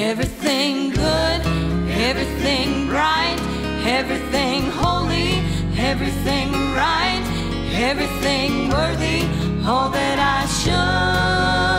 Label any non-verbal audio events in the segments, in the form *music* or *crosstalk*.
Everything good, everything bright, everything holy, everything right, everything worthy, all that I should.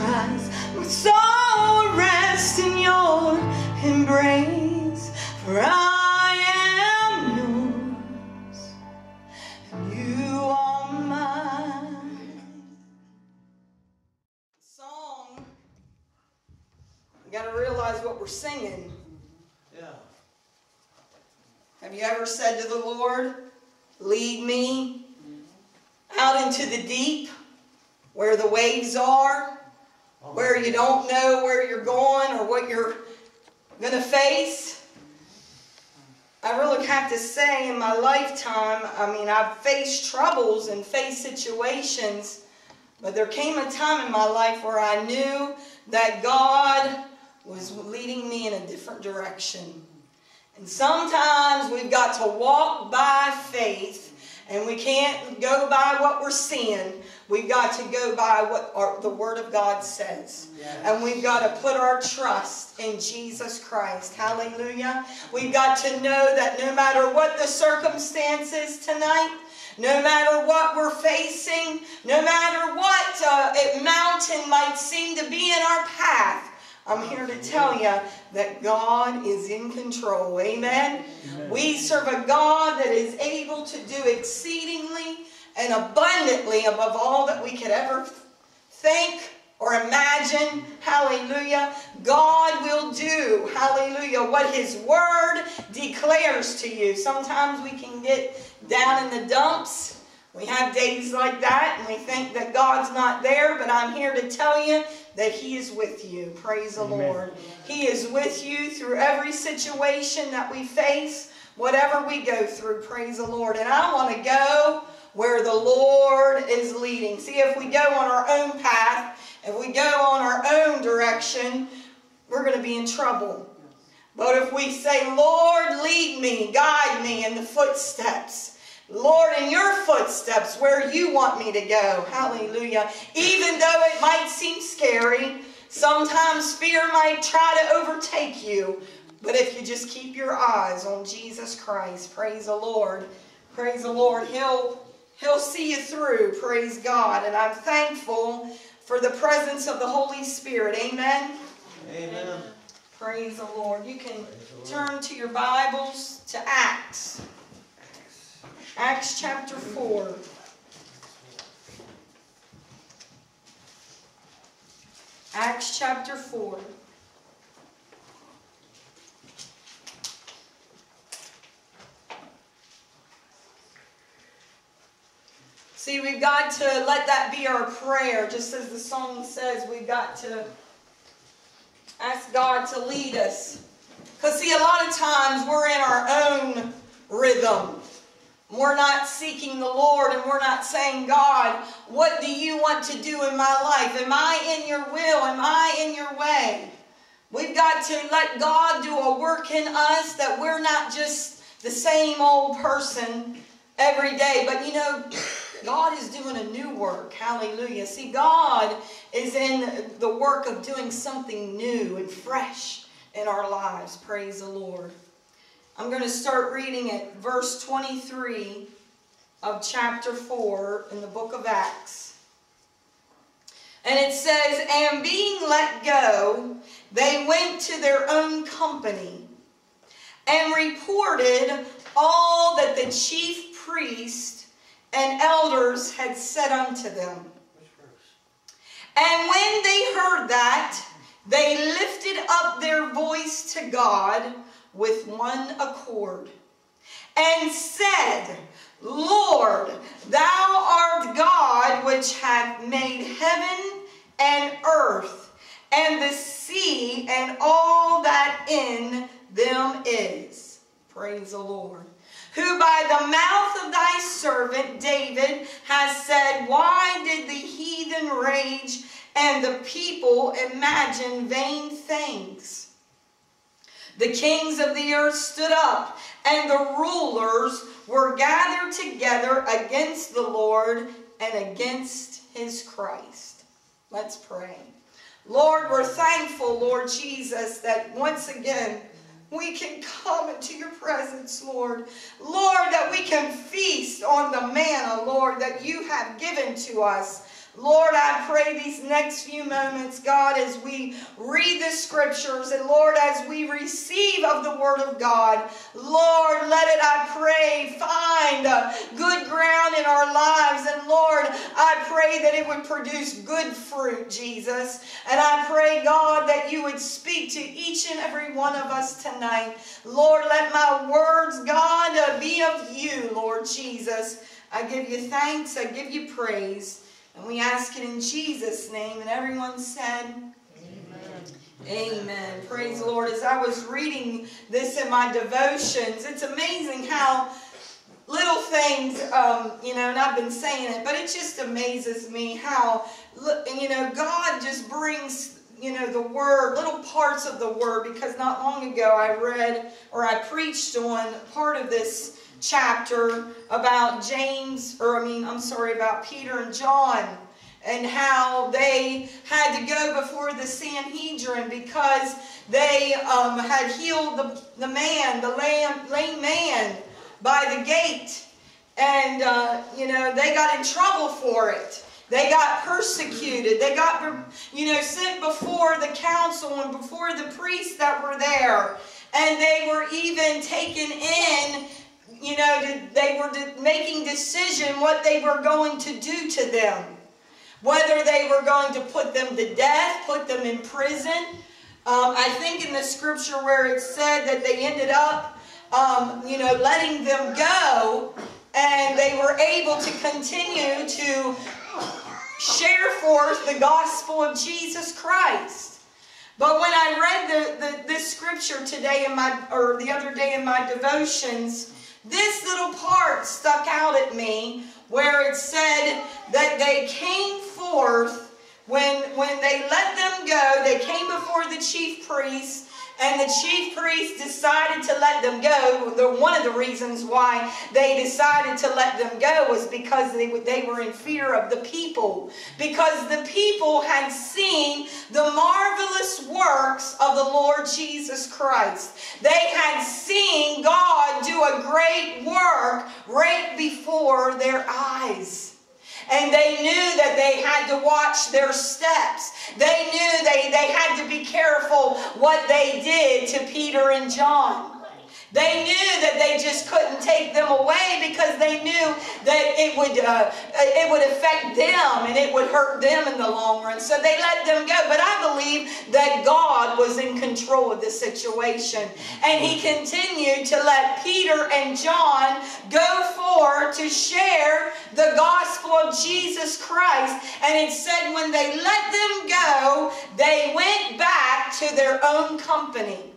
Rise, my soul will rest in your embrace. For I am yours, and you are mine. Song. We got to realize what we're singing. Yeah. Have you ever said to the Lord, Lead me out into the deep where the waves are, where you don't know where you're going or what you're going to face? I really have to say, in my lifetime, I mean, I've faced troubles and faced situations, but there came a time in my life where I knew that God was leading me in a different direction. And sometimes we've got to walk by faith and we can't go by what we're seeing. We've got to go by what our, the Word of God says. And we've got to put our trust in Jesus Christ. Hallelujah. We've got to know that no matter what the circumstances tonight, no matter what we're facing, no matter what uh, mountain might seem to be in our path, I'm here to tell you that God is in control. Amen? We serve a God that is able to do exceedingly and abundantly above all that we could ever think or imagine. Hallelujah. God will do, hallelujah, what His Word declares to you. Sometimes we can get down in the dumps. We have days like that and we think that God's not there, but I'm here to tell you that He is with you. Praise the Lord. He is with you through every situation that we face, whatever we go through. Praise the Lord. And I want to go where the Lord is leading. See, if we go on our own path, if we go on our own direction, we're going to be in trouble. But if we say, Lord, lead me, guide me in the footsteps, Lord, in your footsteps where you want me to go. Hallelujah. Even though it might seem scary, sometimes fear might try to overtake you. But if you just keep your eyes on Jesus Christ, praise the Lord. Praise the Lord. He'll He'll see you through. Praise God. And I'm thankful for the presence of the Holy Spirit. Amen. Amen. Praise the Lord. You can turn to your Bibles to Acts. Acts chapter 4. Acts chapter 4. See, we've got to let that be our prayer. Just as the song says, we've got to ask God to lead us. Because, see, a lot of times we're in our own rhythm. We're not seeking the Lord and we're not saying, God, what do you want to do in my life? Am I in your will? Am I in your way? We've got to let God do a work in us that we're not just the same old person every day. But you know, God is doing a new work. Hallelujah. See, God is in the work of doing something new and fresh in our lives. Praise the Lord. I'm going to start reading at verse 23 of chapter 4 in the book of Acts. And it says, And being let go, they went to their own company and reported all that the chief priest and elders had said unto them. And when they heard that, they lifted up their voice to God with one accord and said, Lord, thou art God which hath made heaven and earth and the sea and all that in them is. Praise the Lord. Who by the mouth of thy servant David has said, Why did the heathen rage and the people imagine vain things? The kings of the earth stood up, and the rulers were gathered together against the Lord and against his Christ. Let's pray. Lord, we're thankful, Lord Jesus, that once again we can come into your presence, Lord. Lord, that we can feast on the manna, Lord, that you have given to us. Lord, I pray these next few moments, God, as we read the scriptures and Lord, as we receive of the word of God, Lord, let it, I pray, find good ground in our lives. And Lord, I pray that it would produce good fruit, Jesus. And I pray, God, that you would speak to each and every one of us tonight. Lord, let my words, God, be of you, Lord Jesus. I give you thanks. I give you praise. And we ask it in Jesus' name. And everyone said, Amen. Praise the Lord. As I was reading this in my devotions, it's amazing how little things, um, you know, and I've been saying it, but it just amazes me how, you know, God just brings, you know, the word, little parts of the word, because not long ago I read or I preached on part of this chapter about James, or I mean, I'm sorry, about Peter and John and how they had to go before the Sanhedrin because they um, had healed the, the man, the lame, lame man, by the gate. And, uh, you know, they got in trouble for it. They got persecuted. They got, you know, sent before the council and before the priests that were there. And they were even taken in, you know, they were making decision what they were going to do to them. Whether they were going to put them to death, put them in prison. Um, I think in the scripture where it said that they ended up, um, you know, letting them go and they were able to continue to share forth the gospel of Jesus Christ. But when I read the, the, this scripture today in my, or the other day in my devotions, this little part stuck out at me where it said that they came forth when, when they let them go, they came before the chief priests and the chief priests decided to let them go. One of the reasons why they decided to let them go was because they, they were in fear of the people. Because the people had seen the marvelous works of the Lord Jesus Christ. They had seen God do a great work right before their eyes. And they knew that they had to watch their steps. They knew they, they had to be careful what they did to Peter and John. They knew that they just couldn't take them away because they knew that it would uh, it would affect them and it would hurt them in the long run. So they let them go. But I believe that God was in control of the situation. And he continued to let Peter and John go forward to share the gospel of Jesus Christ. And it said when they let them go, they went back to their own company.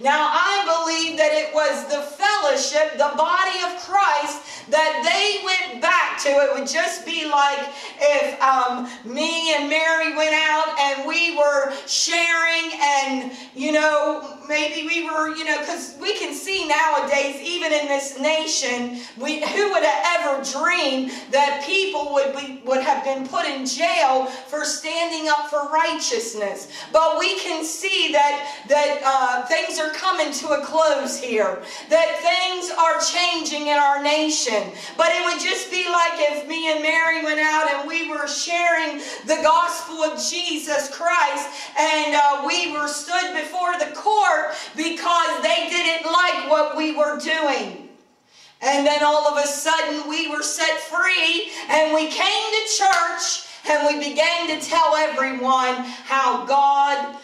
Now, I believe that it was the fellowship, the body of Christ, that they went back to. It would just be like if um, me and Mary went out and we were sharing and, you know, maybe we were, you know, because we can see nowadays, even in this nation, we, who would have ever dreamed that people would, be, would have been put in jail for standing up for righteousness? But we can see that, that uh, things are coming to a close here, that things are changing in our nation. But it would just be like if me and Mary went out and we were sharing the gospel of Jesus Christ and uh, we were stood before the court because they didn't like what we were doing. And then all of a sudden we were set free and we came to church and we began to tell everyone how God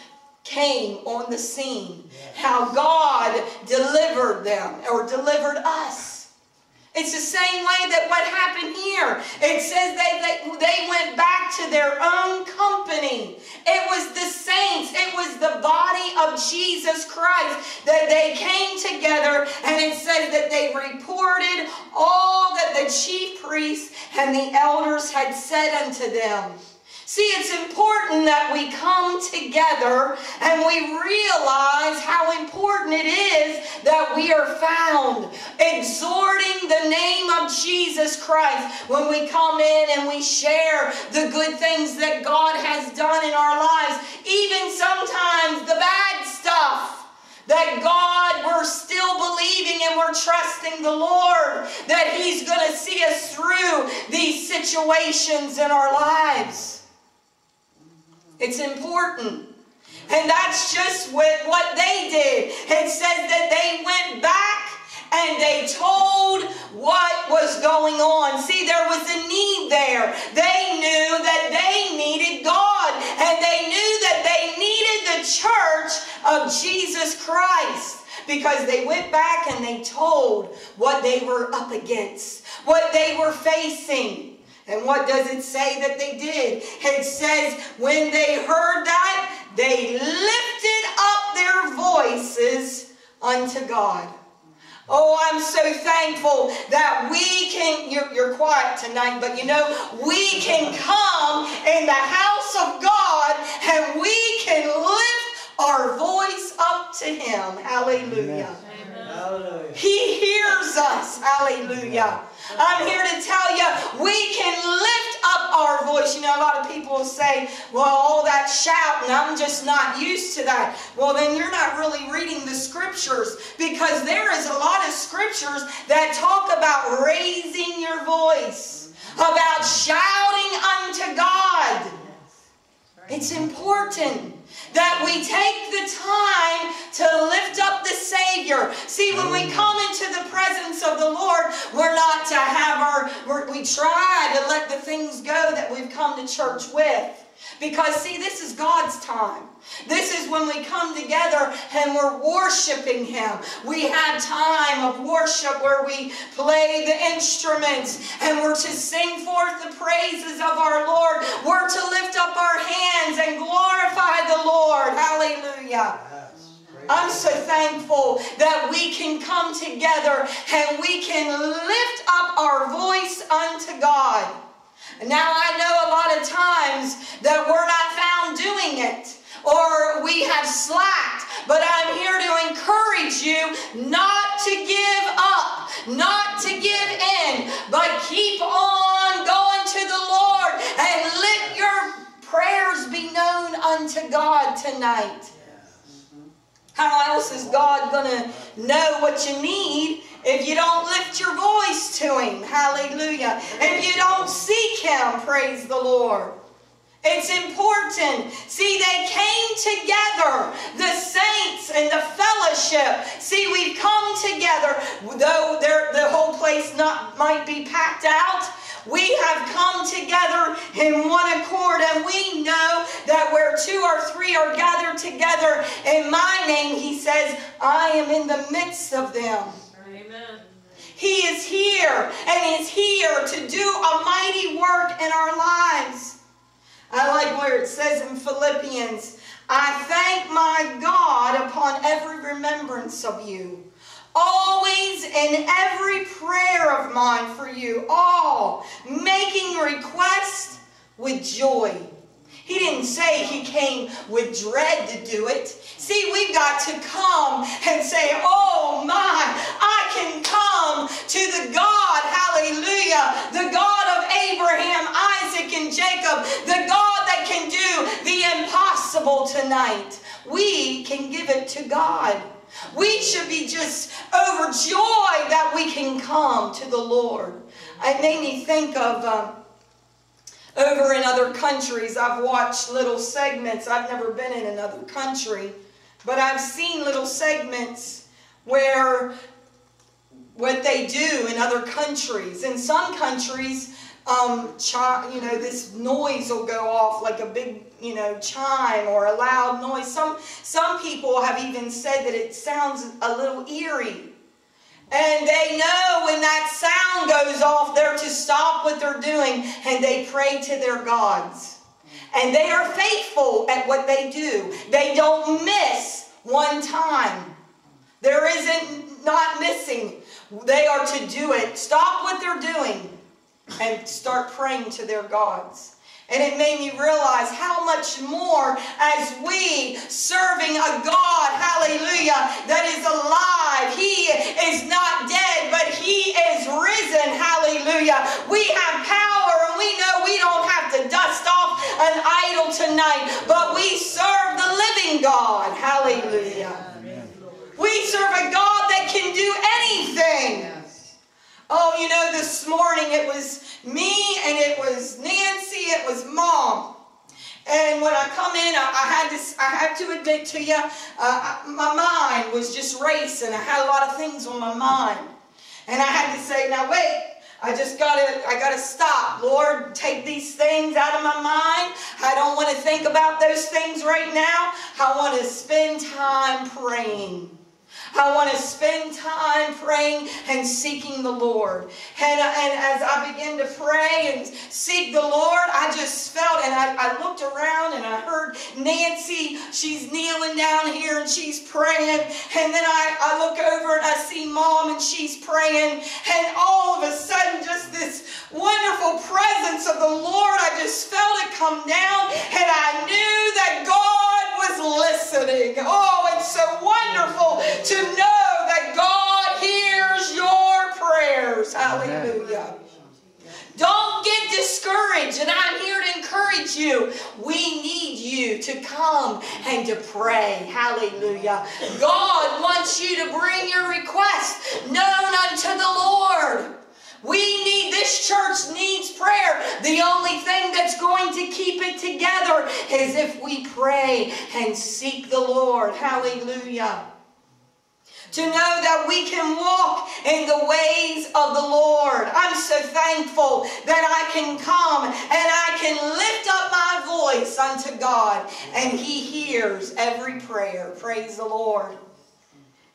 came on the scene, how God delivered them or delivered us. It's the same way that what happened here. It says they, they, they went back to their own company. It was the saints, it was the body of Jesus Christ that they came together and it says that they reported all that the chief priests and the elders had said unto them. See, it's important that we come together and we realize how important it is that we are found exhorting the name of Jesus Christ when we come in and we share the good things that God has done in our lives, even sometimes the bad stuff that God, we're still believing and we're trusting the Lord that He's going to see us through these situations in our lives. It's important. And that's just what, what they did. It says that they went back and they told what was going on. See, there was a need there. They knew that they needed God, and they knew that they needed the church of Jesus Christ because they went back and they told what they were up against, what they were facing. And what does it say that they did? It says, when they heard that, they lifted up their voices unto God. Oh, I'm so thankful that we can, you're, you're quiet tonight, but you know, we can come in the house of God and we can lift our voice up to Him. Hallelujah. Hallelujah. He hears us. Hallelujah. I'm here to tell you, we can lift up our voice. You know, a lot of people will say, well, all that shouting, I'm just not used to that. Well, then you're not really reading the scriptures because there is a lot of scriptures that talk about raising your voice, about shouting unto God. It's important that we take the time to lift up the Savior. See, when we come into the presence of the Lord, we're not to have our, we try to let the things go that we've come to church with. Because, see, this is God's time. This is when we come together and we're worshiping Him. We have time of worship where we play the instruments and we're to sing forth the praises of our Lord. We're to lift up our hands and glorify the Lord. Hallelujah. I'm so thankful that we can come together and we can lift up our voice unto God. Now, I know a lot of times that we're not found doing it or we have slacked, but I'm here to encourage you not to give up, not to give in, but keep on going to the Lord and let your prayers be known unto God tonight. How else is God going to know what you need if you don't lift your voice to Him? Hallelujah. If you don't seek Him, praise the Lord. It's important. See, they came together, the saints and the fellowship. See, we've come together, though the whole place not might be packed out. We have come together in one accord, and we know that where two or three are gathered together in my name, he says, I am in the midst of them. Amen. He is here, and is here to do a mighty work in our lives. I like where it says in Philippians, I thank my God upon every remembrance of you. Always in every prayer of mine for you, all making request with joy. He didn't say he came with dread to do it. See, we've got to come and say, Oh my, I can come to the God, hallelujah, the God of Abraham, Isaac, and Jacob, the God that can do the impossible tonight. We can give it to God. We should be just overjoyed that we can come to the Lord. It made me think of. Um, over in other countries, I've watched little segments. I've never been in another country, but I've seen little segments where what they do in other countries. In some countries, um, chi- you know, this noise will go off like a big, you know, chime or a loud noise. Some some people have even said that it sounds a little eerie. And they know when that sound goes off, they're to stop what they're doing and they pray to their gods. And they are faithful at what they do. They don't miss one time. There isn't not missing. They are to do it. Stop what they're doing and start praying to their gods. And it made me realize how much more as we serving a God, hallelujah, that is alive. He is not dead, but he is risen, hallelujah. We have power and we know we don't have to dust off an idol tonight, but we serve the living God, hallelujah. We serve a God that can do anything. Oh, you know, this morning it was me and it was Nancy, it was mom. And when I come in, I, I had to, I have to admit to you, uh, I- my mind was just racing. I had a lot of things on my mind. And I had to say, now wait, I just gotta, I gotta stop. Lord, take these things out of my mind. I don't want to think about those things right now. I want to spend time praying. I want to spend time praying and seeking the Lord. And, and as I began to pray and seek the Lord, I just felt, and I, I looked around and I heard Nancy, she's kneeling down here and she's praying. And then I, I look over and I see mom and she's praying. And all of a sudden, just this wonderful presence of the Lord, I just felt it come down. And I knew that God listening. Oh, it's so wonderful to know that God hears your prayers. Hallelujah. Don't get discouraged, and I'm here to encourage you. We need you to come and to pray. Hallelujah. God wants you to bring your request known unto the Lord. We need, this church needs prayer. The only thing that's going to keep it together is if we pray and seek the Lord. Hallelujah to know that we can walk in the ways of the Lord. I'm so thankful that I can come and I can lift up my voice unto God and He hears every prayer. Praise the Lord.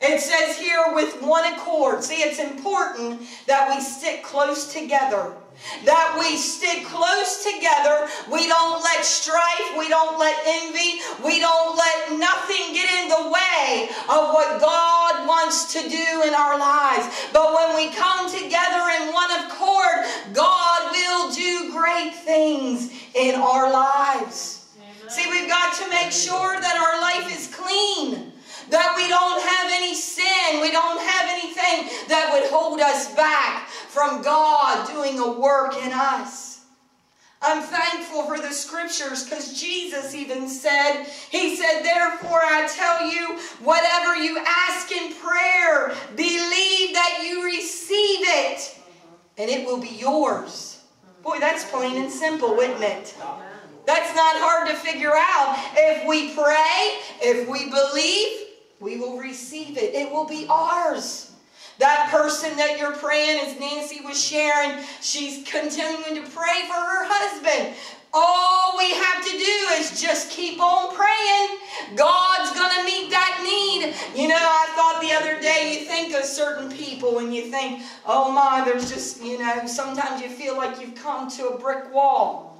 It says here with one accord. See, it's important that we stick close together. That we stick close together. We don't let strife, we don't let envy, we don't let nothing get in the way of what God wants to do in our lives. But when we come together in one accord, God will do great things in our lives. See, we've got to make sure that our life is clean. That we don't have any sin. We don't have anything that would hold us back from God doing a work in us. I'm thankful for the scriptures because Jesus even said, He said, Therefore I tell you, whatever you ask in prayer, believe that you receive it, and it will be yours. Boy, that's plain and simple, isn't it? That's not hard to figure out. If we pray, if we believe, it. It will be ours. That person that you're praying, as Nancy was sharing, she's continuing to pray for her husband. All we have to do is just keep on praying. God's going to meet that need. You know, I thought the other day, you think of certain people and you think, oh my, there's just, you know, sometimes you feel like you've come to a brick wall.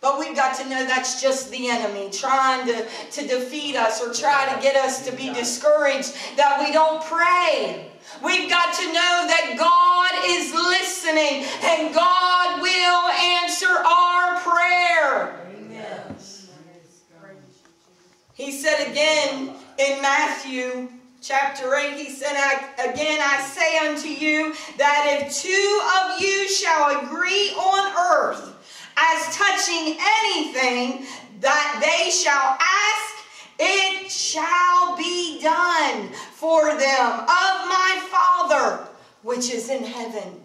But we've got to know that's just the enemy trying to, to defeat us or try to get us to be discouraged that we don't pray. We've got to know that God is listening and God will answer our prayer. He said again in Matthew chapter 8, he said, Again I say unto you that if two of you shall agree on earth, as touching anything that they shall ask, it shall be done for them of my Father which is in heaven.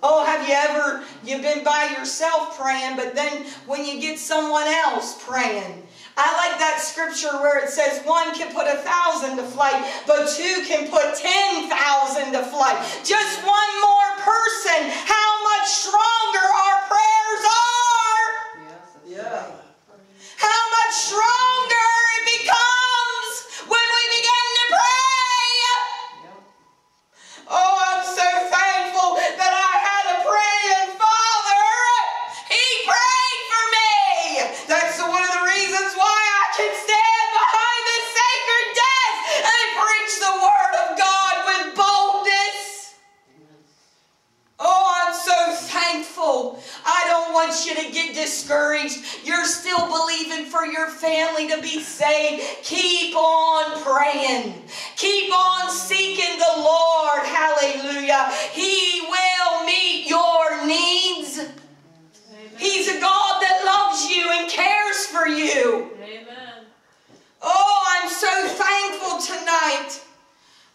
Oh, have you ever, you've been by yourself praying, but then when you get someone else praying, I like that scripture where it says one can put a thousand to flight, but two can put ten thousand to flight. Just one more person, how much stronger our prayers are. Yeah. How much stronger want you to get discouraged. You're still believing for your family to be saved. Keep on praying. Keep on seeking the Lord. Hallelujah. He will meet your needs. He's a God that loves you and cares for you. Amen. Oh, I'm so thankful tonight.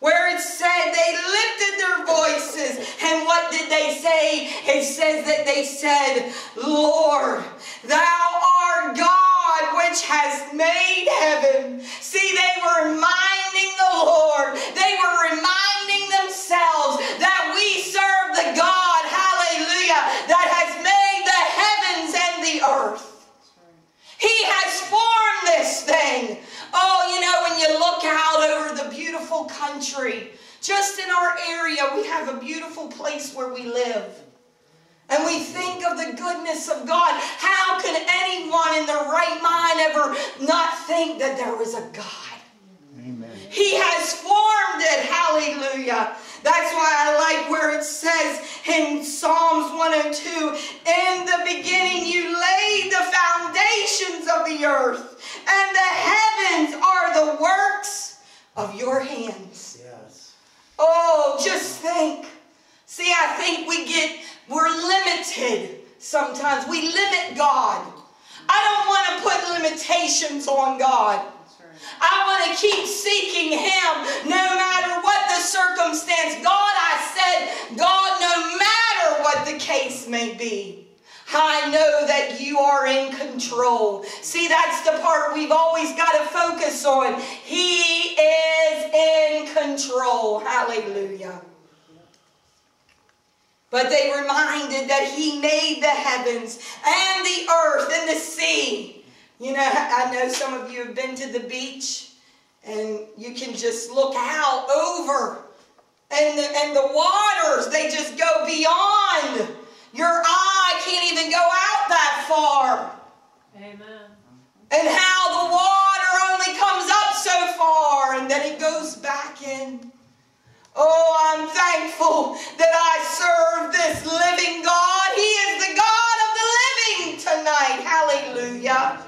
Where it said they lifted their voices. And what did they say? It says that they said, Lord, thou art God which has made heaven. See, they were reminding the Lord, they were reminding themselves that we serve the God, hallelujah, that has made the heavens and the earth. He has formed this thing. Oh, you know, when you look out over the beautiful country, just in our area, we have a beautiful place where we live. And we think of the goodness of God. How can anyone in their right mind ever not think that there is a God? Amen. He has formed it. Hallelujah. That's why I like where it says in Psalms 102 In the beginning, you laid the foundations of the earth, and the heavens are the works of your hands. Yes. Oh, just think. See, I think we get, we're limited sometimes. We limit God. I don't want to put limitations on God. I want to keep seeking Him no matter what the circumstance. God, I said, God, no matter what the case may be. I know that you are in control. See, that's the part we've always got to focus on. He is in control. Hallelujah. But they reminded that He made the heavens and the earth and the sea. You know, I know some of you have been to the beach and you can just look out over and the, and the waters, they just go beyond. Your eye can't even go out that far. Amen. And how the water only comes up so far and then it goes back in. Oh, I'm thankful that I serve this living God. He is the God of the living tonight. Hallelujah.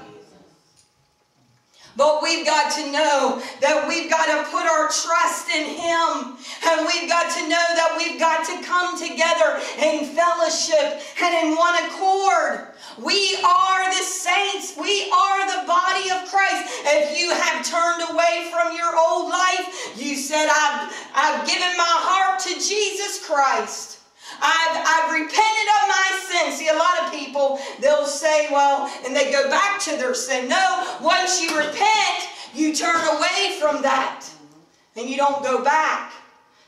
But we've got to know that we've got to put our trust in Him. And we've got to know that we've got to come together in fellowship and in one accord. We are the saints. We are the body of Christ. If you have turned away from your old life, you said, I've, I've given my heart to Jesus Christ. I've, I've repented of my sin. See, a lot of people, they'll say, well, and they go back to their sin. No, once you repent, you turn away from that and you don't go back.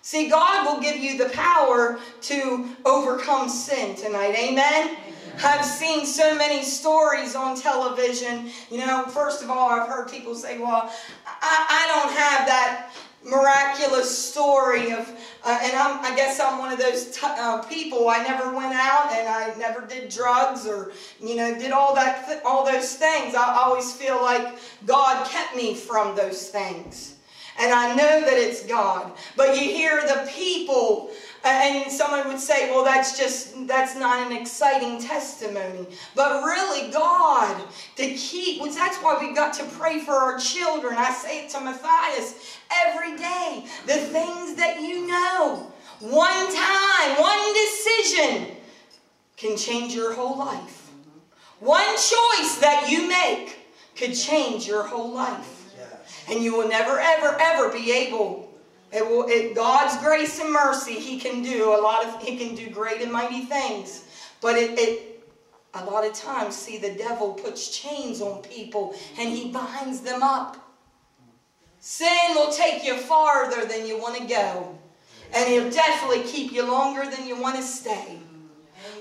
See, God will give you the power to overcome sin tonight. Amen? I've seen so many stories on television. You know, first of all, I've heard people say, well, I, I don't have that miraculous story of, uh, and I'm, I guess I'm one of those uh, people. I never went out and I never did drugs or, you know, did all that, th- all those things. I always feel like God kept me from those things. And I know that it's God. But you hear the people, and someone would say, well, that's just, that's not an exciting testimony. But really, God, to keep, well, that's why we've got to pray for our children. I say it to Matthias every day. The things that you know, one time, one decision can change your whole life. One choice that you make could change your whole life and you will never, ever, ever be able. It will. It, God's grace and mercy, He can do a lot of. He can do great and mighty things. But it, it a lot of times, see, the devil puts chains on people and he binds them up. Sin will take you farther than you want to go. And he'll definitely keep you longer than you want to stay.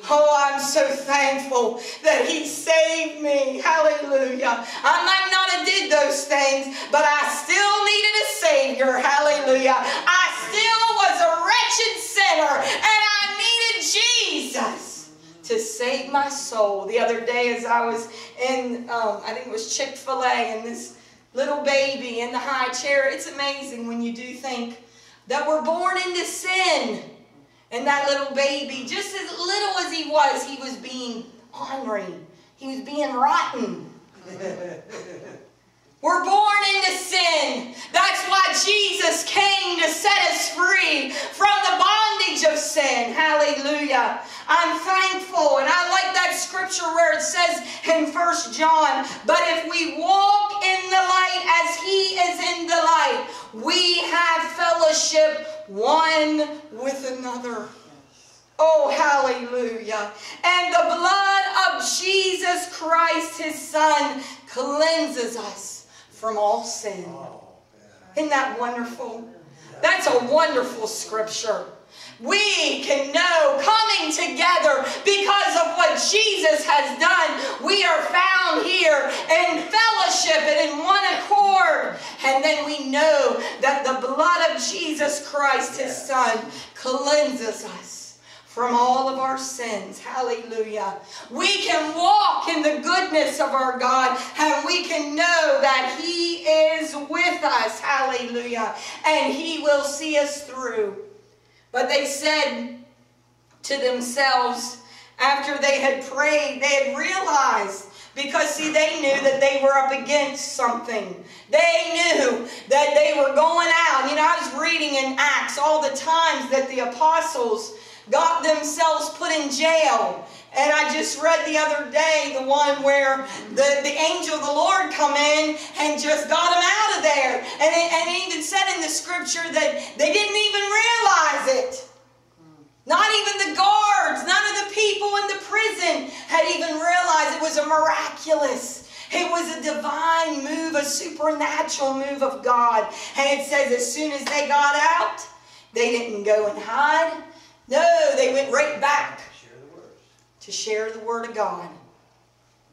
Oh, I'm so thankful that He saved me. Hallelujah. I might not have did those things, but I still needed a Savior. Hallelujah. I still was a wretched sinner, and I needed Jesus to save my soul. The other day, as I was in, um, I think it was Chick fil A, and this little baby in the high chair, it's amazing when you do think that we're born into sin. And that little baby, just as little as he was, he was being ornery. He was being rotten. *laughs* We're born into sin. That's why Jesus came to set us free from the bondage of sin. Hallelujah. I'm thankful. And I like that scripture where it says in First John, but if we walk in the light as he is in the light, we have fellowship one with another. Oh, hallelujah. And the blood of Jesus Christ, his son, cleanses us from all sin. Oh, Isn't that wonderful? That's a wonderful scripture. We can know coming together because of what Jesus has done. We are found here in fellowship and in one accord. And then we know that the blood of Jesus Christ, his son, cleanses us from all of our sins. Hallelujah. We can walk in the goodness of our God and we can know that He is with us. Hallelujah. And He will see us through. But they said to themselves, after they had prayed, they had realized because, see, they knew that they were up against something. They knew that they were going out. You know, I was reading in Acts all the times that the apostles got themselves put in jail. And I just read the other day the one where the, the angel of the Lord come in and just got them out of there. And it, and it even said in the scripture that they didn't even realize it. Not even the guards, none of the people in the prison had even realized it was a miraculous. It was a divine move, a supernatural move of God. And it says as soon as they got out, they didn't go and hide. No, they went right back Share to share the Word of God.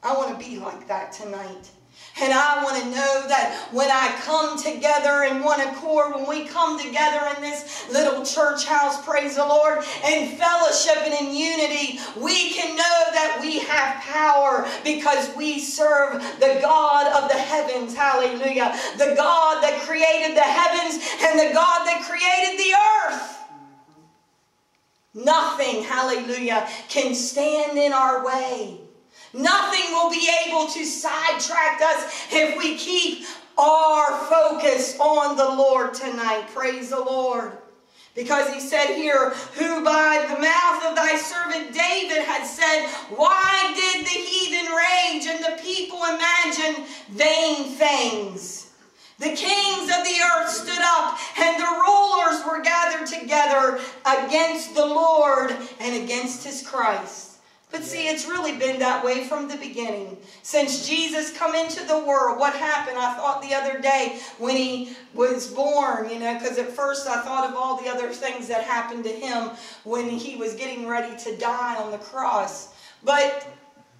I want to be like that tonight. And I want to know that when I come together in one accord, when we come together in this little church house, praise the Lord, in fellowship and in unity, we can know that we have power because we serve the God of the heavens. Hallelujah. The God that created the heavens and the God that created the earth. Nothing, hallelujah, can stand in our way. Nothing will be able to sidetrack us if we keep our focus on the Lord tonight. Praise the Lord. Because he said here, who by the mouth of thy servant David had said, Why did the heathen rage and the people imagine vain things? The kings of the earth stood up, and the rulers were gathered together against the Lord and against his Christ. But see, it's really been that way from the beginning. Since Jesus come into the world, what happened? I thought the other day when he was born, you know, because at first I thought of all the other things that happened to him when he was getting ready to die on the cross. But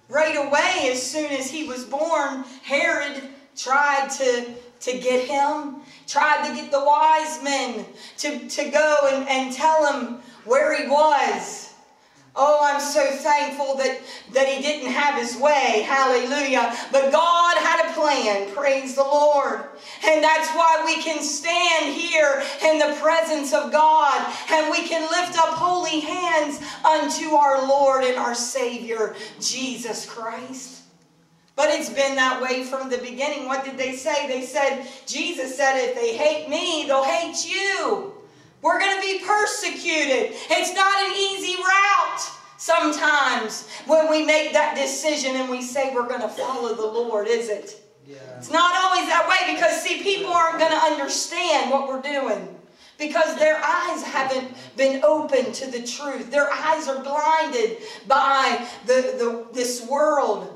right away, as soon as he was born, Herod tried to, to get him, tried to get the wise men to, to go and, and tell him where he was. Oh, I'm so thankful that, that he didn't have his way. Hallelujah. But God had a plan. Praise the Lord. And that's why we can stand here in the presence of God and we can lift up holy hands unto our Lord and our Savior, Jesus Christ. But it's been that way from the beginning. What did they say? They said, Jesus said, if they hate me, they'll hate you. We're going to be persecuted. It's not an easy route sometimes when we make that decision and we say we're going to follow the Lord, is it? Yeah. It's not always that way because, see, people aren't going to understand what we're doing. because their eyes haven't been open to the truth. Their eyes are blinded by the, the, this world,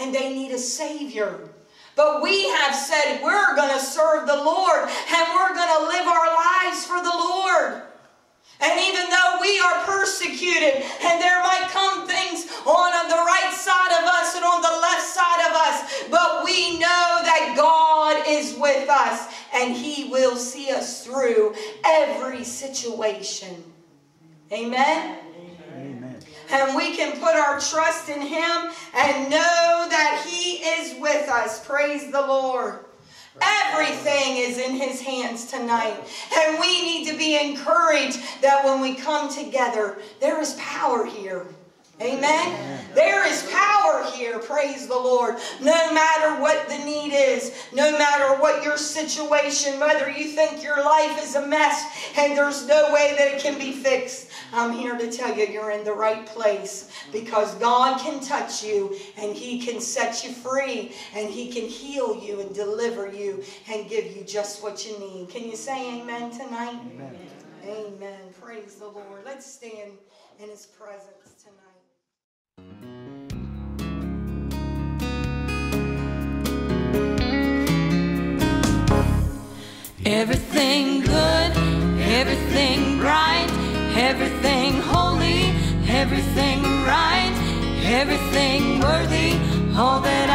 and they need a Savior. But we have said we're going to serve the Lord and we're going to live our lives for the Lord. And even though we are persecuted and there might come things on the right side of us and on the left side of us, but we know that God is with us and He will see us through every situation. Amen? And we can put our trust in Him and know that He is with us. Praise the Lord. Everything is in His hands tonight. And we need to be encouraged that when we come together, there is power here. Amen. There is power here. Praise the Lord. No matter what the need is, no matter what your situation, whether you think your life is a mess and there's no way that it can be fixed, I'm here to tell you you're in the right place because God can touch you and He can set you free and He can heal you and deliver you and give you just what you need. Can you say amen tonight? Amen. Amen. Praise the Lord. Let's stand in His presence. Everything good, everything bright, everything holy, everything right, everything worthy, all that